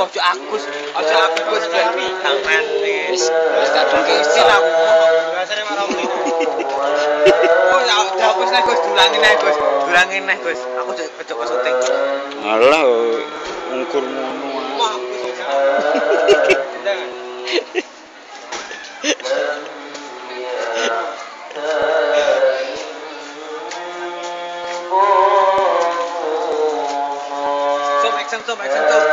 Ojo Agus, ojo Agus ben tangan wis wis kadung kesil aku. Ya dihapus nih Gus, dulangin nih Gus. Dulangin nih Gus. Aku ojo ojo ke syuting. Alah ngkur ngono. Wah. Zoom action, zoom action, zoom.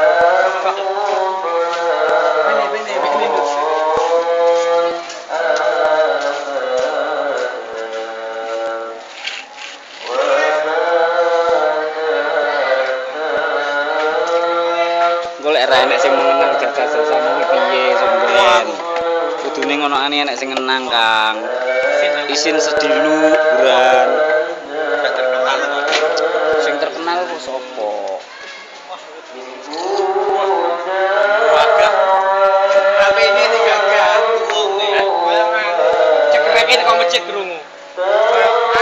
Golek ra enek sing mengenang jasa-jasa iki piye sampean. Kudune ngono ane enek sing ngenang, Kang. Isin sedilu buran. Sing terkenal kok sapa? Tapi ini tiga gantung nih. Cekrek ini kau masjid kerungu.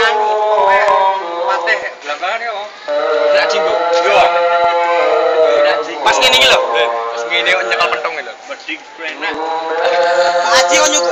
Anu, pateh belakangan ya kok. Nak jinggo. Pas ngene iki lho. Pas ngene kok nyekel pentung lho. Meding kok nyuk